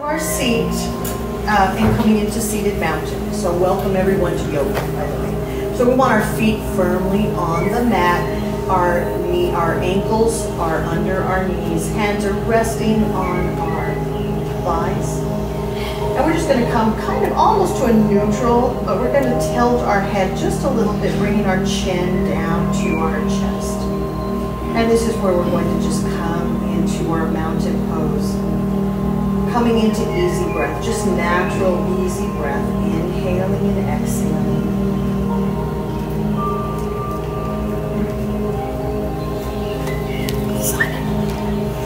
Our seat uh, and coming into seated mountain. So welcome everyone to yoga, by the way. So we want our feet firmly on the mat. Our knee, our ankles are under our knees. Hands are resting on our thighs. And we're just going to come kind of almost to a neutral, but we're going to tilt our head just a little bit, bringing our chin down to our chest. And this is where we're going to just come into our mountain pose. Coming into easy breath, just natural, easy breath, inhaling and exhaling.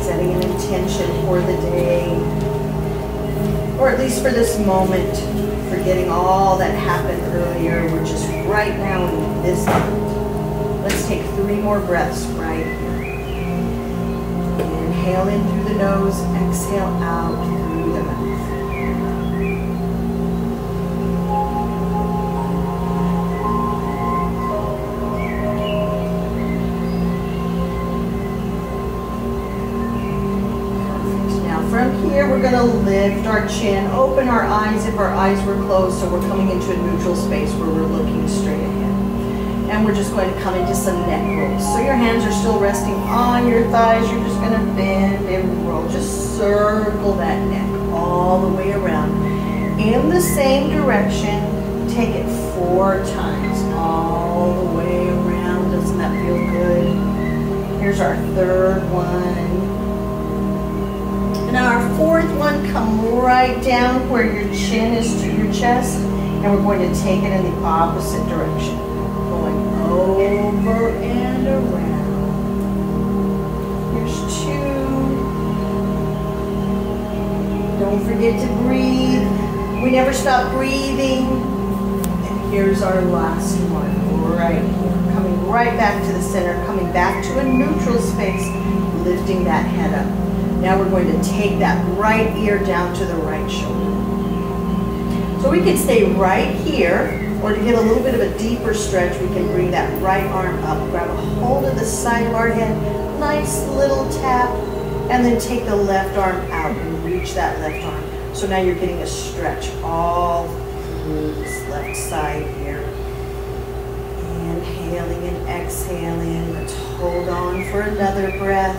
Setting an intention for the day, or at least for this moment, forgetting all that happened earlier. We're just right now in this moment. Let's take three more breaths right here. Inhale in through the nose, exhale out lift our chin, open our eyes if our eyes were closed, so we're coming into a neutral space where we're looking straight ahead. And we're just going to come into some neck rolls. So your hands are still resting on your thighs. You're just going to bend and roll. Just circle that neck all the way around. In the same direction, take it four times all the way around. Doesn't that feel good? Here's our third one. Now our fourth one, come right down where your chin is to your chest, and we're going to take it in the opposite direction. Going over and around. Here's two. Don't forget to breathe. We never stop breathing. And here's our last one, right here. Coming right back to the center, coming back to a neutral space, lifting that head up. Now we're going to take that right ear down to the right shoulder. So we can stay right here, or to get a little bit of a deeper stretch, we can bring that right arm up, grab a hold of the side of our head, nice little tap, and then take the left arm out and reach that left arm. So now you're getting a stretch all through this left side here. Inhaling and exhaling. Let's hold on for another breath.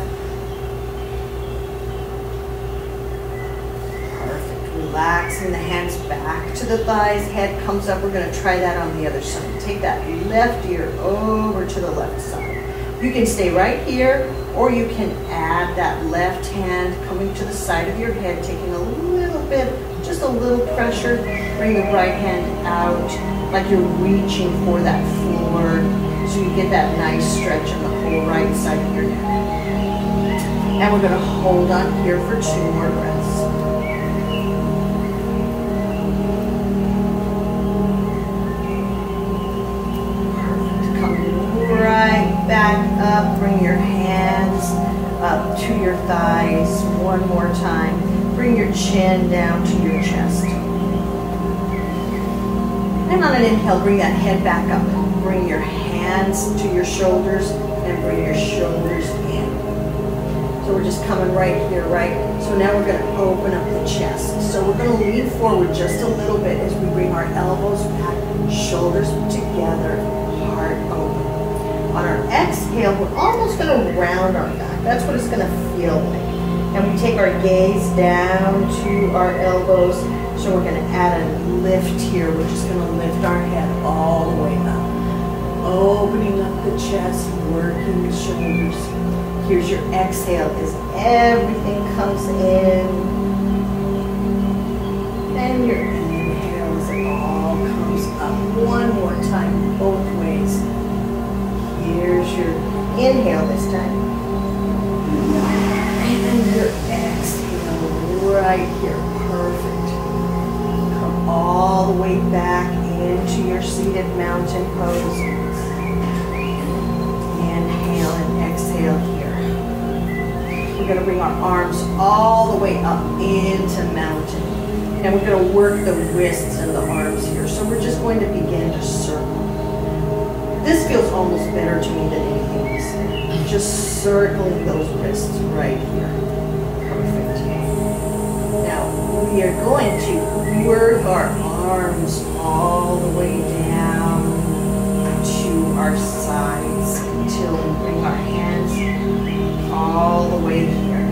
Perfect. Relaxing the hands back to the thighs. Head comes up. We're going to try that on the other side. Take that left ear over to the left side. You can stay right here, or you can add that left hand coming to the side of your head, taking a little bit, just a little pressure. Bring the right hand out like you're reaching for that floor so you get that nice stretch on the whole right side of your neck. And we're going to hold on here for two more breaths. Up. Bring your hands up to your thighs one more time. Bring your chin down to your chest. And on an inhale, bring that head back up. Bring your hands to your shoulders and bring your shoulders in. So we're just coming right here, right? So now we're going to open up the chest. So we're going to lean forward just a little bit as we bring our elbows back, shoulders together. On our exhale, we're almost going to round our back. That's what it's going to feel like. And we take our gaze down to our elbows. So we're going to add a lift here. We're just going to lift our head all the way up. Opening up the chest, working the shoulders. Here's your exhale as everything comes in. Inhale this time. And your exhale right here. Perfect. Come all the way back into your seated mountain pose. Inhale and exhale here. We're going to bring our arms all the way up into mountain. And we're going to work the wrists and the arms here. So we're just going to begin to circle. This feels almost better to me than anything else. Just circling those wrists right here. Perfect. Now, we are going to work our arms all the way down to our sides until we bring our hands all the way here.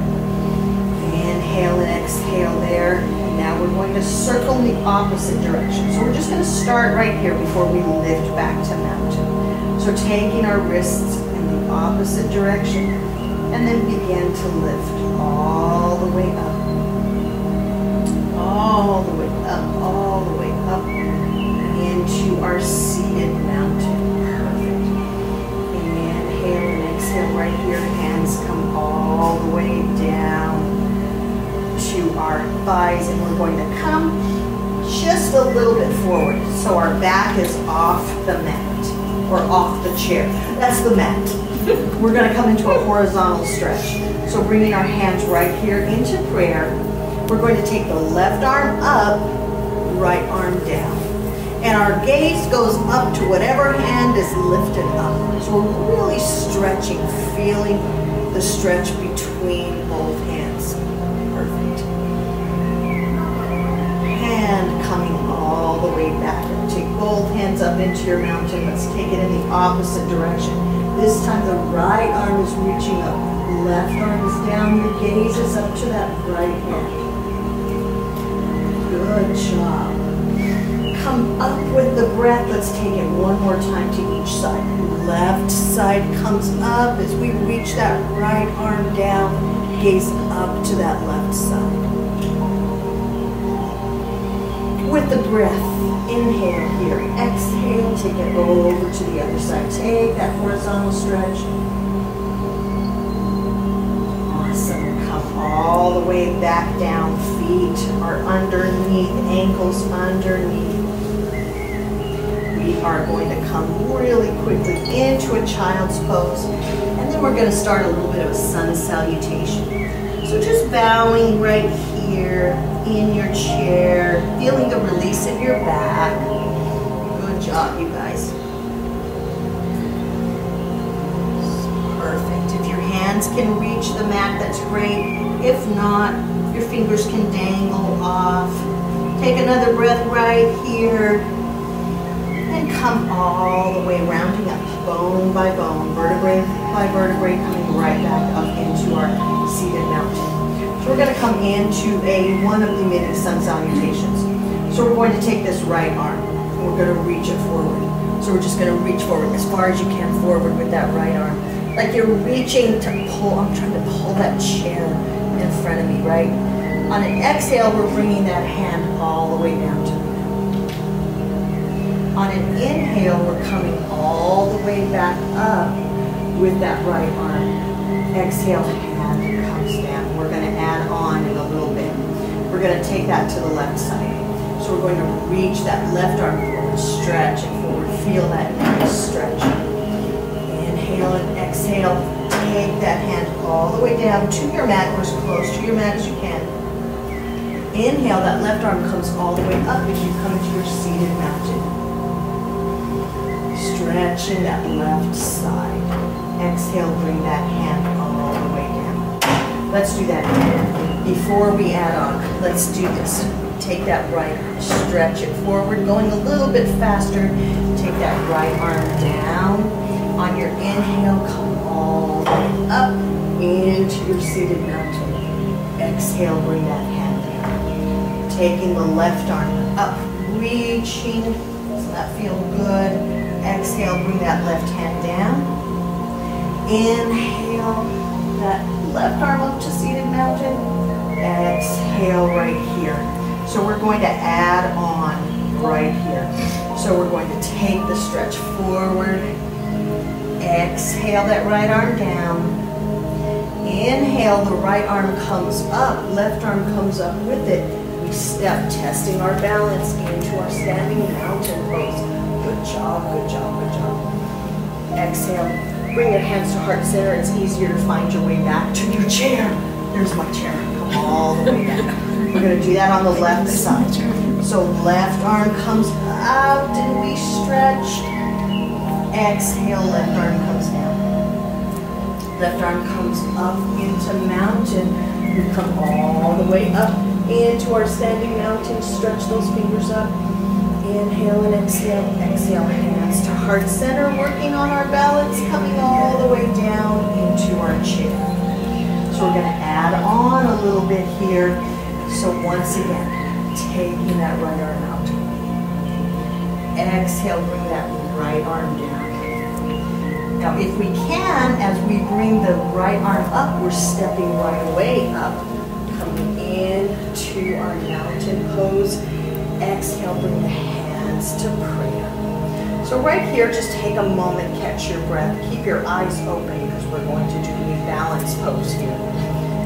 Inhale and exhale there. Now we're going to circle in the opposite direction. So we're just going to start right here before we lift back to mountain. So taking our wrists in the opposite direction and then begin to lift all the way up all the way up, all the way up into our seated mountain. Perfect. Inhale and exhale right here. Hands come all the way down our thighs and we're going to come just a little bit forward. So our back is off the mat or off the chair. That's the mat. We're going to come into a horizontal stretch. So bringing our hands right here into prayer we're going to take the left arm up, right arm down. And our gaze goes up to whatever hand is lifted up. So we're really stretching, feeling the stretch between coming all the way back. Take both hands up into your mountain. Let's take it in the opposite direction. This time the right arm is reaching up. Left arm is down. Your gaze is up to that right hand. Good job. Come up with the breath. Let's take it one more time to each side. Left side comes up as we reach that right arm down. Gaze up to that left side. With the breath, inhale here. Exhale, take it over to the other side. Take that horizontal stretch. Awesome. Come all the way back down. Feet are underneath, ankles underneath. We are going to come really quickly into a child's pose. And then we're going to start a little bit of a sun salutation. So just bowing right here in your chair, feeling the release of your back. Good job, you guys. Perfect. If your hands can reach the mat, that's great. If not, your fingers can dangle off. Take another breath right here. And come all the way rounding up, bone by bone, vertebrae by vertebrae, coming right back up into our seated mountain. So we're going to come into a one of the many sun salutations. So we're going to take this right arm and we're going to reach it forward. So we're just going to reach forward as far as you can forward with that right arm. Like you're reaching to pull, I'm trying to pull that chair in front of me, right? On an exhale, we're bringing that hand all the way down to the ground. On an inhale, we're coming all the way back up with that right arm. Exhale, hand comes down. We're going to add on in a little bit. We're going to take that to the left side. So we're going to reach that left arm forward, stretch it forward. Feel that nice stretch. Inhale and exhale take that hand all the way down to your mat or as close to your mat as you can. Inhale, that left arm comes all the way up as you come into your seated mountain. Stretch Stretching that left side. Exhale, bring that hand all the way down. Let's do that again. Before we add on, let's do this. Take that right stretch it forward, going a little bit faster. Take that right arm down. On your inhale, come all the way up into your seated mountain. Exhale, bring that hand down. Taking the left arm up, reaching. Does that feel good? Exhale, bring that left hand down. Inhale, that left arm up to seated mountain. Exhale right here. So we're going to add on right here. So we're going to take the stretch forward Exhale that right arm down. Inhale, the right arm comes up, left arm comes up with it. We step, testing our balance into our standing mountain pose. Good job, good job, good job. Exhale, bring your hands to heart center. It's easier to find your way back to your chair. There's my chair. All the way back. We're going to do that on the left side. So left arm comes out and we stretch. Exhale, left arm comes down. Left arm comes up into mountain. We come all the way up into our standing mountain. Stretch those fingers up. Inhale and exhale. Exhale, hands to heart center. Working on our balance, coming all the way down into our chair. We're going to add on a little bit here. So once again, taking that right arm out. Exhale, bring that right arm down. Now if we can, as we bring the right arm up, we're stepping right away up, coming into our mountain pose. Exhale, bring the hands to prayer. So right here, just take a moment, catch your breath, keep your eyes open because we're going to do a balance pose here.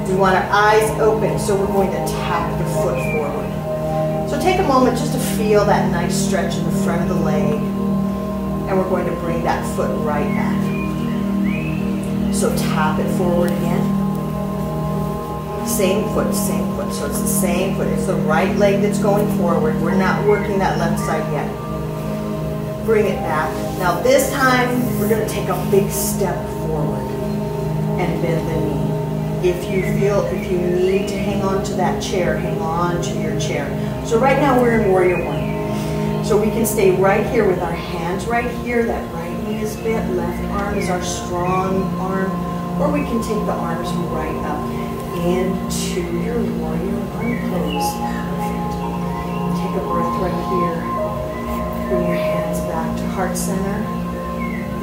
We want our eyes open, so we're going to tap the foot forward. So take a moment just to feel that nice stretch in the front of the leg. And we're going to bring that foot right back. So tap it forward again. Same foot, same foot. So it's the same foot. It's the right leg that's going forward. We're not working that left side yet. Bring it back. Now this time, we're going to take a big step forward and bend the knee. If you feel, if you need to hang on to that chair, hang on to your chair. So right now we're in warrior one. So we can stay right here with our hands right here. That right knee is bent, left arm is our strong arm. Or we can take the arms right up into your warrior one pose. Perfect. Take a breath right here. Bring your hands back to heart center.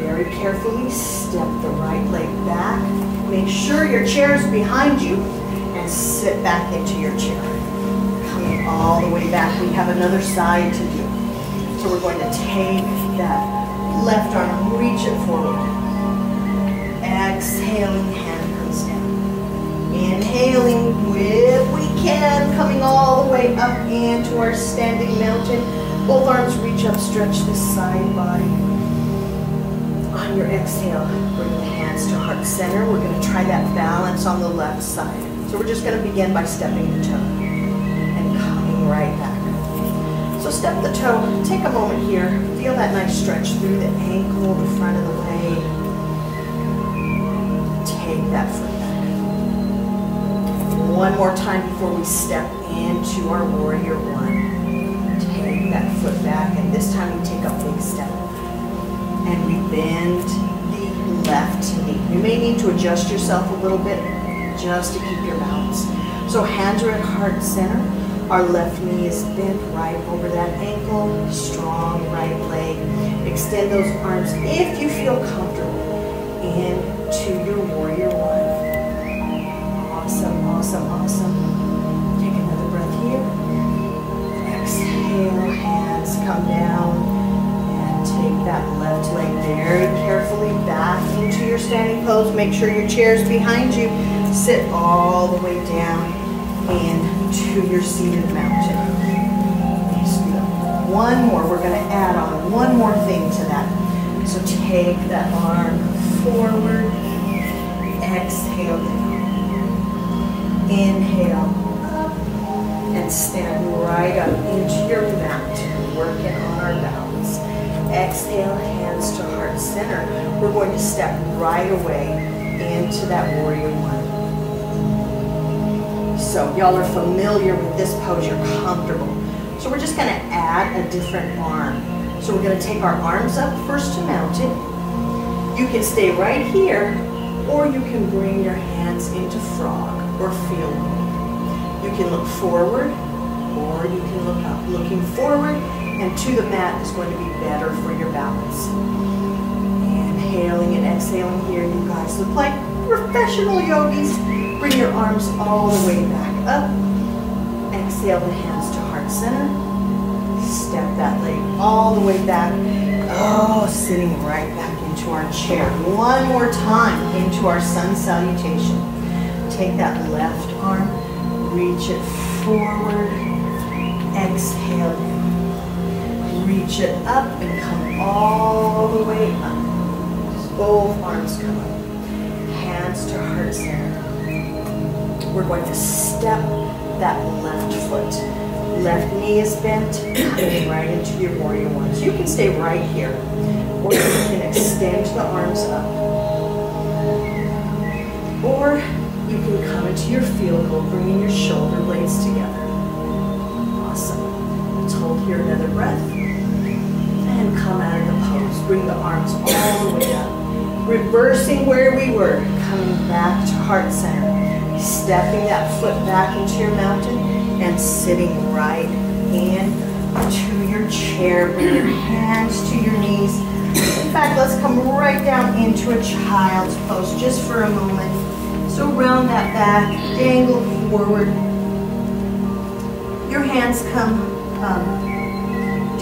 Very carefully step the right leg back Make sure your chair is behind you and sit back into your chair. Coming all the way back. We have another side to do. So we're going to take that left arm, reach it forward. Exhaling, hand comes down. Inhaling if we can, coming all the way up into our standing mountain. Both arms reach up, stretch the side body. On your exhale, bring the hands to heart center. We're going to try that balance on the left side. So we're just going to begin by stepping the toe and coming right back. So step the toe. Take a moment here. Feel that nice stretch through the ankle, the front of the leg. Take that foot back. One more time before we step into our warrior one. Take that foot back, and this time we take a big step. And we bend the left knee. You may need to adjust yourself a little bit just to keep your balance. So hands are at heart center. Our left knee is bent right over that ankle. Strong right leg. Extend those arms if you feel comfortable into your warrior one. Awesome, awesome, awesome. Take another breath here. Exhale, hands come down that left leg very carefully back into your standing pose. Make sure your chair is behind you. Sit all the way down into your seated mountain. One more. We're going to add on one more thing to that. So take that arm forward. Exhale down. Inhale up. And stand right up into your mountain. Working on our balance. Exhale, hands to heart center. We're going to step right away into that warrior one. So y'all are familiar with this pose, you're comfortable. So we're just gonna add a different arm. So we're gonna take our arms up first to mountain. You can stay right here, or you can bring your hands into frog or field. You can look forward, or you can look up. Looking forward, and to the mat is going to be better for your balance. Inhaling and exhaling here, you guys look like professional yogis. Bring your arms all the way back up. Exhale the hands to heart center. Step that leg all the way back. Oh, sitting right back into our chair. One more time into our sun salutation. Take that left arm, reach it forward. Exhale reach it up and come all the way up. Both arms come up. Hands to heart center. We're going to step that left foot. Left knee is bent, coming right into your warrior one. You can stay right here. Or you can extend the arms up. Or you can come into your field goal, bringing your shoulder blades together. Awesome. Let's hold here, another breath. Come out of the pose. Bring the arms all the way up. Reversing where we were. Coming back to heart center. Stepping that foot back into your mountain and sitting right in to your chair. Bring your hands to your knees. In fact, let's come right down into a child's pose just for a moment. So round that back, dangle forward. Your hands come um,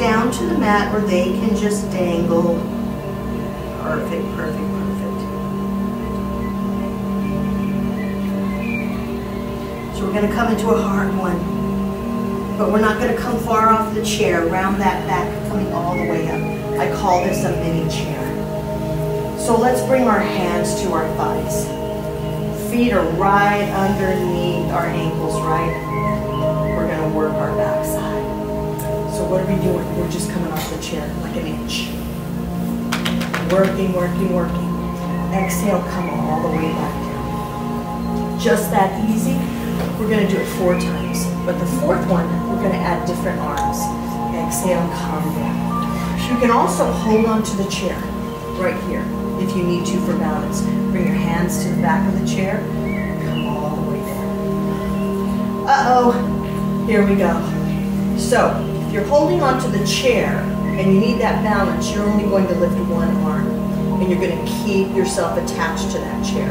down to the mat where they can just dangle. Perfect, perfect, perfect. So we're gonna come into a hard one, but we're not gonna come far off the chair. Round that back, coming all the way up. I call this a mini chair. So let's bring our hands to our thighs. Feet are right underneath our ankles, right? We're gonna work our backside. So what are we doing? We're just coming off the chair like an inch. Working, working, working. Exhale, come all the way back down. Just that easy. We're gonna do it four times. But the fourth one, we're gonna add different arms. Exhale, come down. You can also hold on to the chair right here if you need to for balance. Bring your hands to the back of the chair. Come all the way down. Uh-oh. Here we go. So, if you're holding onto the chair and you need that balance, you're only going to lift one arm. And you're going to keep yourself attached to that chair.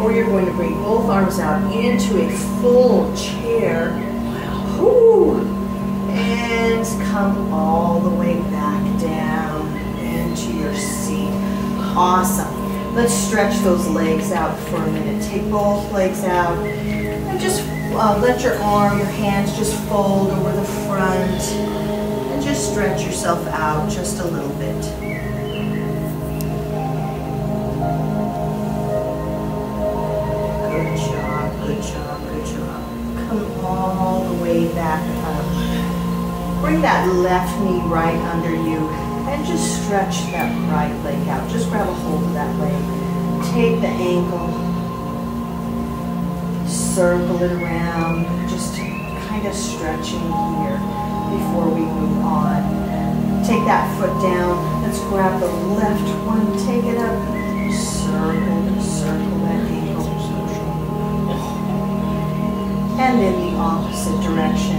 Or you're going to bring both arms out into a full chair. Whew and come all the way back down into your seat. Awesome. Let's stretch those legs out for a minute. Take both legs out and just uh, let your arm, your hands just fold over the front and just stretch yourself out just a little bit. Good job, good job, good job. Come all the way back up. Bring that left knee right under you and just stretch that right leg out. Just grab a hold of that leg. Take the ankle, circle it around, just kind of stretching here before we move on. Take that foot down. Let's grab the left one, take it up, circle, circle that ankle. And in the opposite direction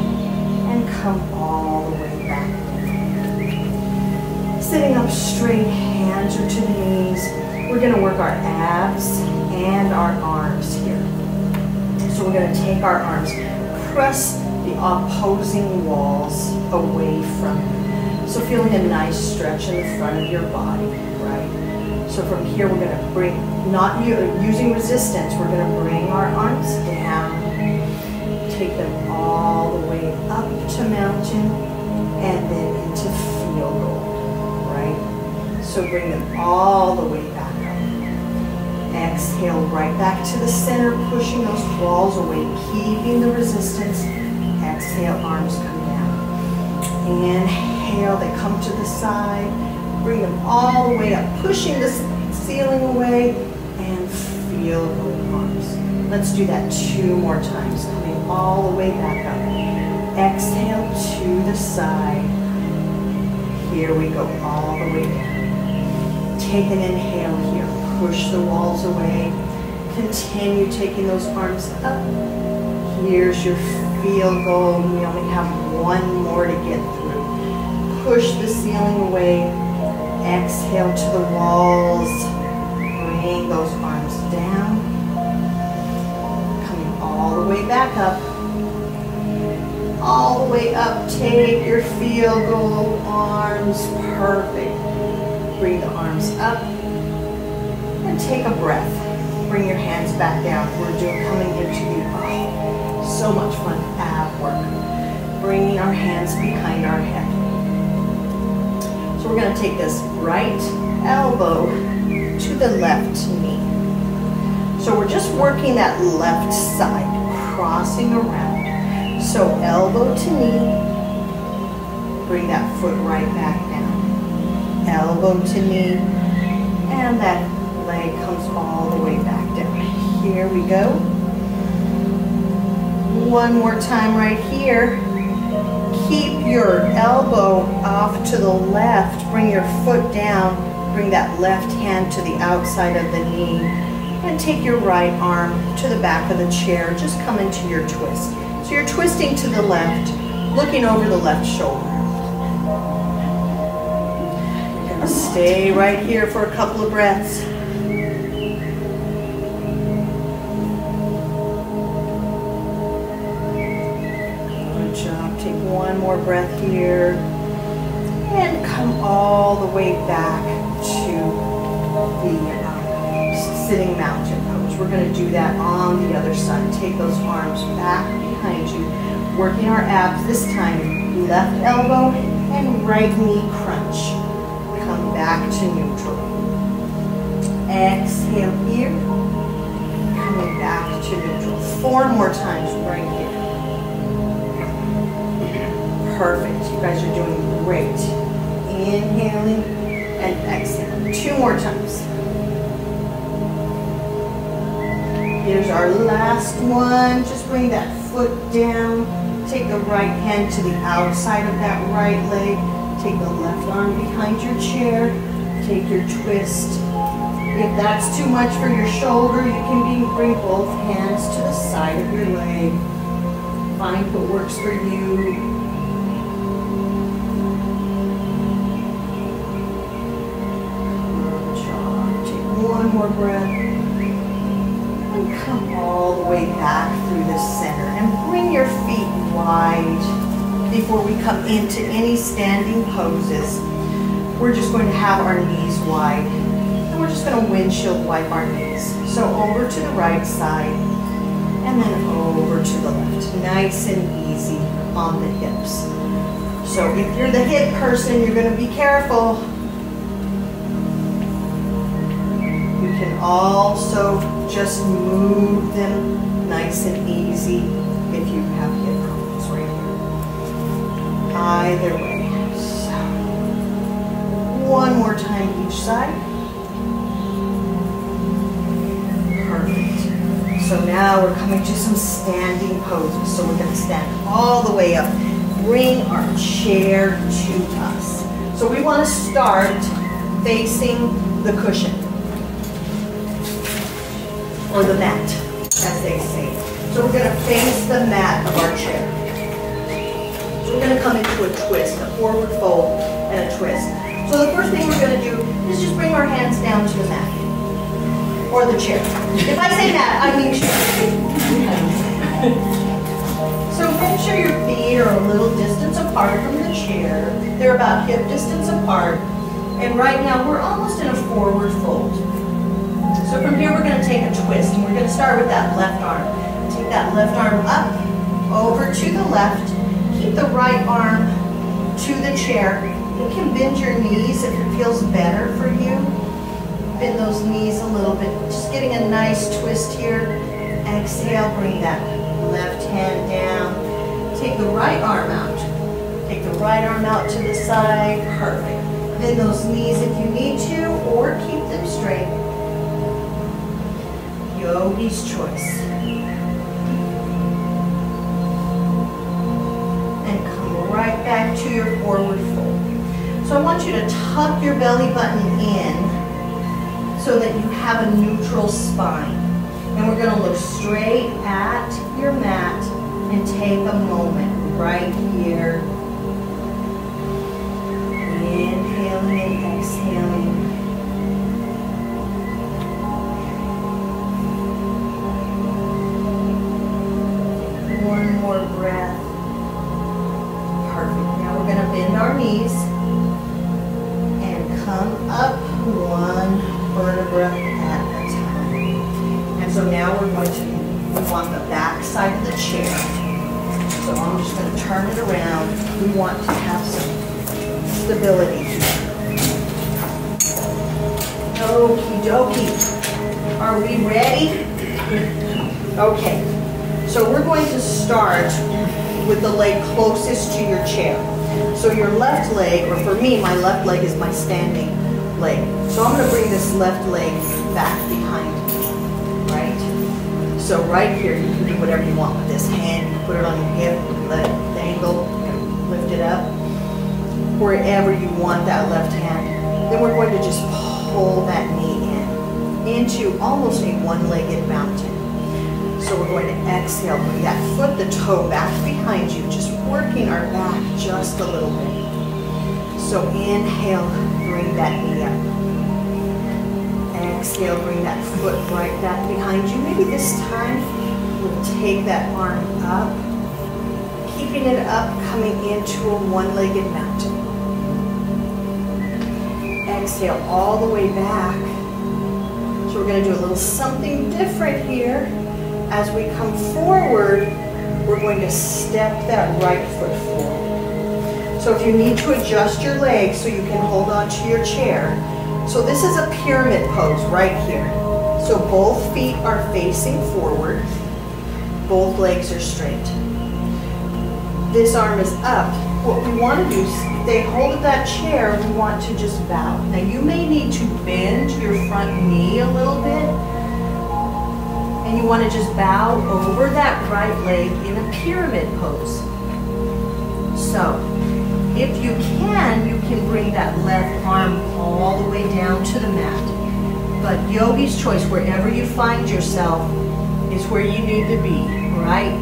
and come all the way back. Sitting up straight, hands are to the knees. We're gonna work our abs and our arms here. So we're gonna take our arms, press the opposing walls away from you. So feeling a nice stretch in the front of your body, right? So from here, we're gonna bring, not using resistance, we're gonna bring our arms down, take them all the way up to mountain and then into field goal, right? So bring them all the way. Exhale right back to the center, pushing those walls away, keeping the resistance. Exhale, arms come down. Inhale, they come to the side. Bring them all the way up, pushing the ceiling away and feel the arms. Let's do that two more times coming all the way back up. Exhale to the side. Here we go, all the way down. Take an inhale here. Push the walls away. Continue taking those arms up. Here's your field goal. We only have one more to get through. Push the ceiling away. Exhale to the walls. Bring those arms down Coming all the way back up. All the way up, take your field goal arms, perfect. Bring the arms up take a breath. Bring your hands back down. We're doing coming into the, oh, so much fun ab work. Bringing our hands behind our head. So we're gonna take this right elbow to the left knee. So we're just working that left side crossing around. So elbow to knee, bring that foot right back down. Elbow to knee, and that leg comes all the way back down. Here we go. One more time right here. Keep your elbow off to the left, bring your foot down, bring that left hand to the outside of the knee, and take your right arm to the back of the chair. Just come into your twist. So you're twisting to the left, looking over the left shoulder. Stay right here for a couple of breaths. One more breath here. And come all the way back to the um, sitting mountain pose. We're going to do that on the other side. Take those arms back behind you, working our abs. This time, left elbow and right knee crunch. Come back to neutral. Exhale here. Coming back to neutral. Four more times right here. Perfect. You guys are doing great. Inhaling and exhaling. Two more times. Here's our last one. Just bring that foot down. Take the right hand to the outside of that right leg. Take the left arm behind your chair. Take your twist. If that's too much for your shoulder, you can be, bring both hands to the side of your leg. Find what works for you. More breath. And come all the way back through the center. And bring your feet wide before we come into any standing poses. We're just going to have our knees wide. And we're just going to windshield wipe our knees. So over to the right side and then over to the left. Nice and easy on the hips. So if you're the hip person, you're going to be careful. Can also just move them nice and easy if you have hip problems right here. Either way. So, one more time each side. Perfect. So now we're coming to some standing poses. So we're going to stand all the way up. Bring our chair to us. So we want to start facing the cushion or the mat, as they say. So we're going to face the mat of our chair. So we're going to come into a twist, a forward fold and a twist. So the first thing we're going to do is just bring our hands down to the mat or the chair. If I say mat, I mean chair. So make sure your feet are a little distance apart from the chair. They're about hip distance apart. And right now we're almost in a forward fold. Twist. And we're going to start with that left arm. Take that left arm up, over to the left. Keep the right arm to the chair. You can bend your knees if it feels better for you. Bend those knees a little bit. Just getting a nice twist here. Exhale, bring that left hand down. Take the right arm out. Take the right arm out to the side. Perfect. Bend those knees if you need to, or keep them straight. Yogi's choice. And come right back to your forward fold. So I want you to tuck your belly button in so that you have a neutral spine. And we're going to look straight at your mat and take a moment right here. Inhaling and exhaling. Our knees and come up one vertebra at a time. And so now we're going to want the back side of the chair. So I'm just going to turn it around. We want to have some stability here. Okie dokie. Are we ready? Okay. So we're going to start with the leg closest to your chair. So your left leg, or for me, my left leg is my standing leg. So I'm going to bring this left leg back behind me, right? So right here, you can do whatever you want with this hand. You put it on your hip, let it dangle, lift it up, wherever you want that left hand. Then we're going to just pull that knee in into almost a one-legged mountain. So we're going to exhale, bring that foot, the toe back behind you, just working our back just a little bit. So inhale, bring that knee up. Exhale, bring that foot right back behind you. Maybe this time we'll take that arm up, keeping it up, coming into a one-legged mountain. Exhale all the way back. So we're going to do a little something different here. As we come forward, we're going to step that right foot forward. So if you need to adjust your legs so you can hold on to your chair, so this is a pyramid pose right here. So both feet are facing forward, both legs are straight. This arm is up. What we want to do is stay hold of that chair, we want to just bow. Now you may need to bend your front knee a little bit. And you want to just bow over that right leg in a pyramid pose. So if you can, you can bring that left arm all the way down to the mat. But yogi's choice, wherever you find yourself, is where you need to be, right?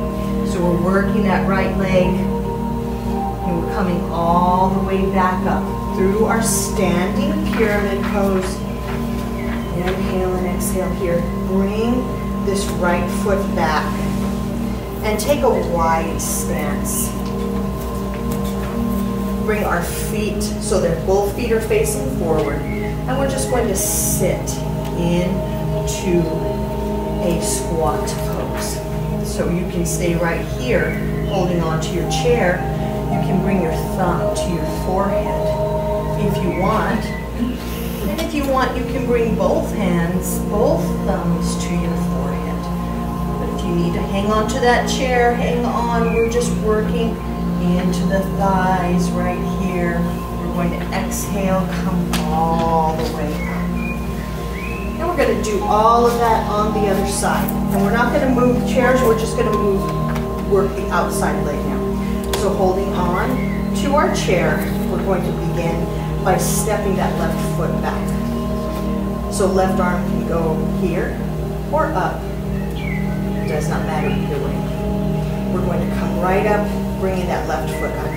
So we're working that right leg, and we're coming all the way back up through our standing pyramid pose. Inhale and exhale here. Bring this right foot back and take a wide stance bring our feet so that both feet are facing forward. And we're just going to sit into a squat pose. So you can stay right here holding onto your chair. You can bring your thumb to your forehead if you want. And if you want, you can bring both hands, both thumbs to your forehead. You need to hang on to that chair, hang on. We're just working into the thighs right here. We're going to exhale, come all the way up. And we're going to do all of that on the other side. And we're not going to move chairs, we're just going to move, work the outside leg now. So holding on to our chair, we're going to begin by stepping that left foot back. So left arm can go here or up. It does not matter either way. We're going to come right up bringing that left foot up.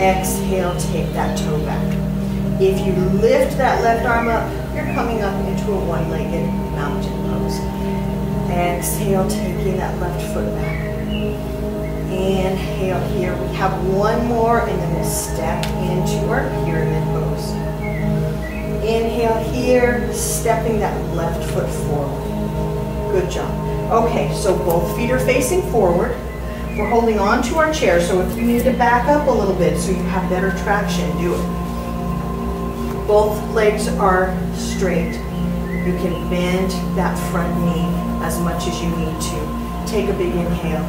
Exhale, take that toe back. If you lift that left arm up, you're coming up into a one-legged mountain pose. Exhale, taking that left foot back. Inhale here. We have one more and then we'll step into our pyramid pose. Inhale here, stepping that left foot forward. Good job. Okay, so both feet are facing forward. We're holding on to our chair, so if you need to back up a little bit so you have better traction, do it. Both legs are straight. You can bend that front knee as much as you need to. Take a big inhale.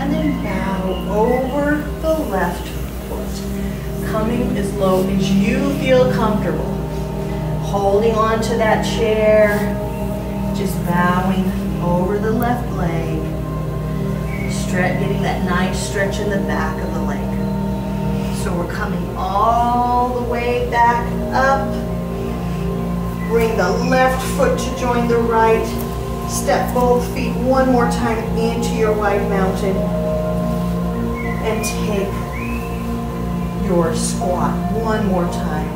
And then bow over the left foot. Coming as low as you feel comfortable. Holding on to that chair. Just bowing over the left leg stretch, getting that nice stretch in the back of the leg. So we're coming all the way back up. Bring the left foot to join the right. Step both feet one more time into your wide mountain. And take your squat one more time.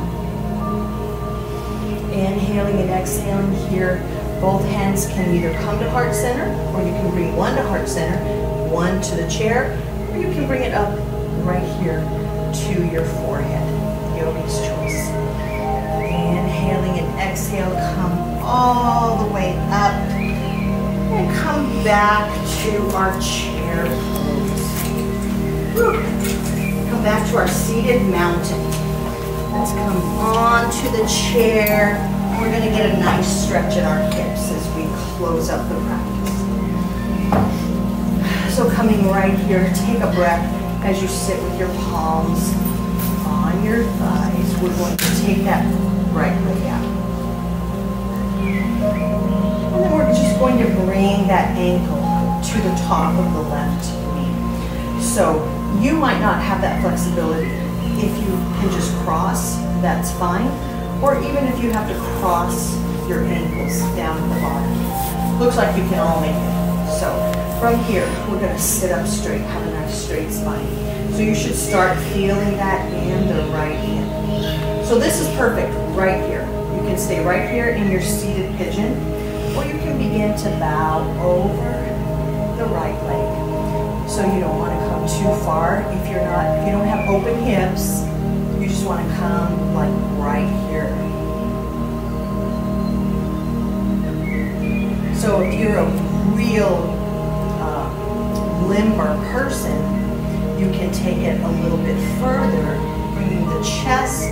Inhaling and exhaling here. Both hands can either come to heart center or you can bring one to heart center one to the chair, or you can bring it up right here to your forehead. Yogi's choice. Inhaling and exhale, come all the way up and come back to our chair pose. Come back to our seated mountain. Let's come on to the chair. We're going to get a nice stretch in our hips close up the practice. So coming right here, take a breath as you sit with your palms on your thighs. We're going to take that right leg out. And then we're just going to bring that ankle to the top of the left knee. So You might not have that flexibility. If you can just cross, that's fine. Or even if you have to cross your ankles down at the bottom. Looks like you can all make it. So from here, we're gonna sit up straight, have a nice straight spine. So you should start feeling that in the right hand. So this is perfect right here. You can stay right here in your seated pigeon, or you can begin to bow over the right leg. So you don't want to come too far if you're not, if you don't have open hips, you just want to come like right here. So if you're a real uh, limber person, you can take it a little bit further, bringing the chest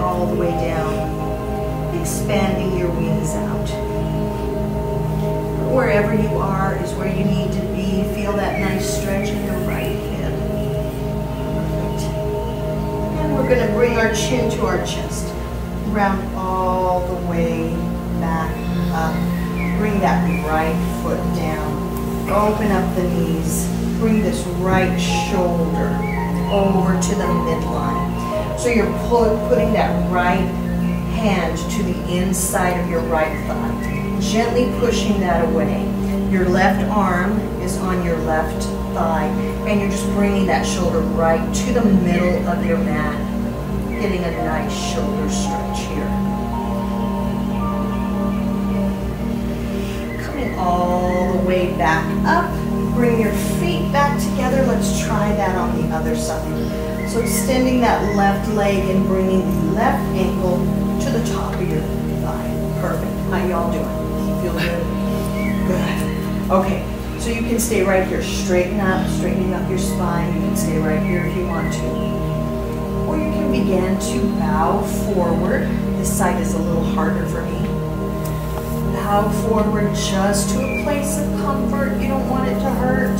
all the way down, expanding your wings out. Wherever you are is where you need to be. Feel that nice stretch in your right hip. Perfect. And we're going to bring our chin to our chest. Round all the way back up. Bring that right foot down. Open up the knees. Bring this right shoulder over to the midline. So you're putting that right hand to the inside of your right thigh, gently pushing that away. Your left arm is on your left thigh, and you're just bringing that shoulder right to the middle of your mat, getting a nice shoulder stretch here. All the way back up, bring your feet back together. Let's try that on the other side. So extending that left leg and bringing the left ankle to the top of your thigh. Perfect. How y'all doing? Feel good? Good. Okay, so you can stay right here. Straighten up, straightening up your spine. You can stay right here if you want to. Or you can begin to bow forward. This side is a little harder for me. Bow forward just to a place of comfort. You don't want it to hurt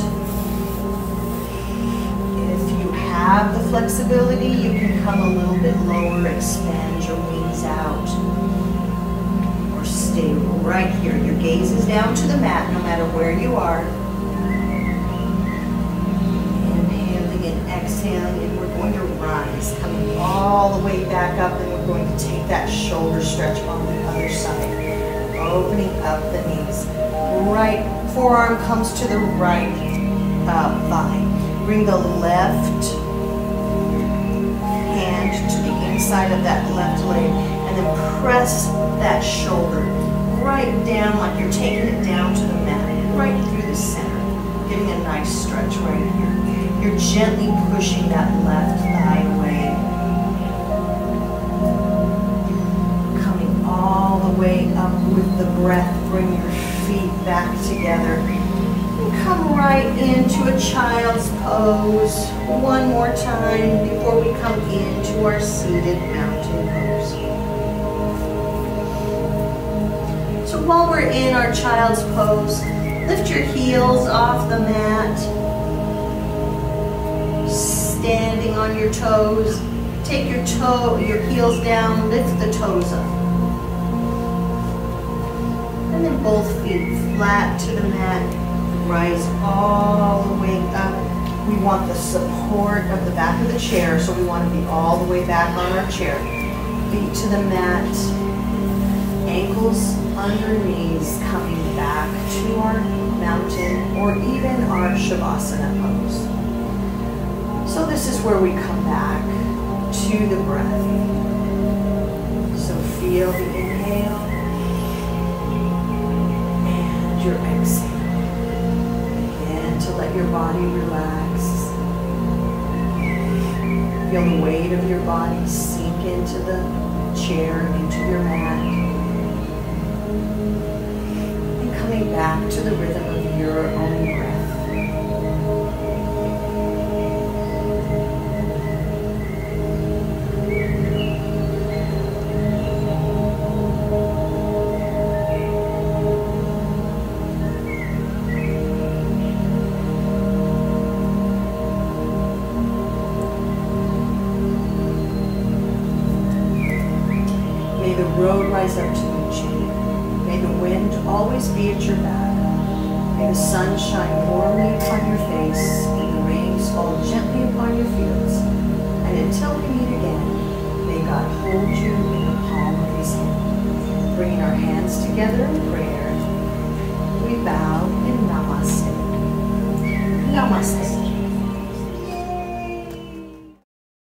If you have the flexibility, you can come a little bit lower, expand your wings out. Or stay right here. Your gaze is down to the mat no matter where you are. Inhaling and exhaling, and we're going to rise, coming all the way back up, and we're going to take that shoulder stretch on the other side. Opening up the knees. Right forearm comes to the right uh, thigh. Bring the left hand to the inside of that left leg and then press that shoulder right down like you're taking it down to the mat, right through the center, giving a nice stretch right here. You're gently pushing that left thigh away. The breath, bring your feet back together And come right into a child's pose one more time before we come into our seated mountain pose. So while we're in our child's pose, lift your heels off the mat, standing on your toes. Take your toe, your heels down, lift the toes up. And then both feet flat to the mat rise all the way up. We want the support of the back of the chair, so we want to be all the way back on our chair. Feet to the mat, ankles under knees, coming back to our mountain or even our Shavasana pose. So this is where we come back to the breath. So feel the your body relax. Feel the weight of your body sink into the chair, into your mat. And coming back to the rhythm of your own breath. Namaste.